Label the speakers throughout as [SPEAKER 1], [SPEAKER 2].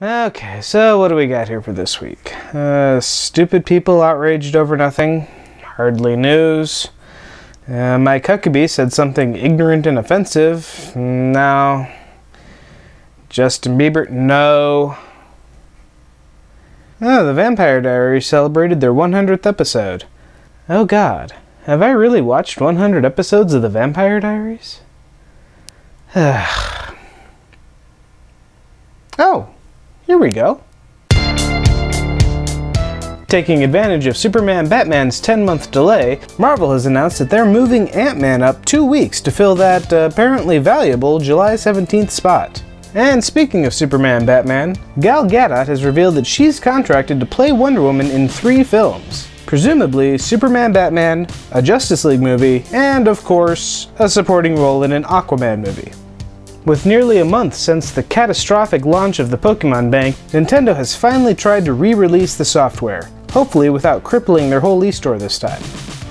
[SPEAKER 1] Okay, so what do we got here for this week? Uh, stupid people outraged over nothing. Hardly news. Uh, Mike Huckabee said something ignorant and offensive. No. Justin Bieber, no. Oh, the Vampire Diaries celebrated their 100th episode. Oh god, have I really watched 100 episodes of the Vampire Diaries? oh, here we go. Taking advantage of Superman Batman's 10 month delay, Marvel has announced that they're moving Ant Man up two weeks to fill that uh, apparently valuable July 17th spot. And speaking of Superman Batman, Gal Gadot has revealed that she's contracted to play Wonder Woman in three films. Presumably, Superman Batman, a Justice League movie, and of course, a supporting role in an Aquaman movie. With nearly a month since the catastrophic launch of the Pokemon Bank, Nintendo has finally tried to re-release the software, hopefully without crippling their whole eStore this time.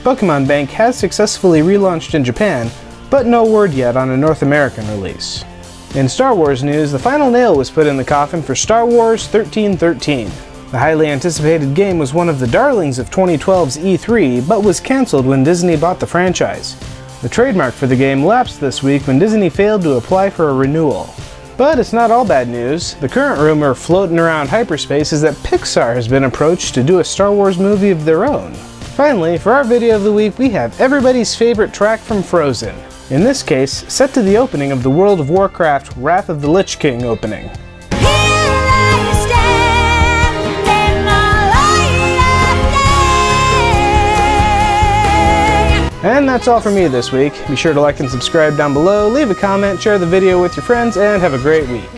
[SPEAKER 1] Pokemon Bank has successfully relaunched in Japan, but no word yet on a North American release. In Star Wars news, the final nail was put in the coffin for Star Wars 1313. The highly anticipated game was one of the darlings of 2012's E3, but was cancelled when Disney bought the franchise. The trademark for the game lapsed this week when Disney failed to apply for a renewal. But it's not all bad news. The current rumor floating around hyperspace is that Pixar has been approached to do a Star Wars movie of their own. Finally, for our video of the week, we have everybody's favorite track from Frozen. In this case, set to the opening of the World of Warcraft Wrath of the Lich King opening. And that's all for me this week. Be sure to like and subscribe down below, leave a comment, share the video with your friends, and have a great week.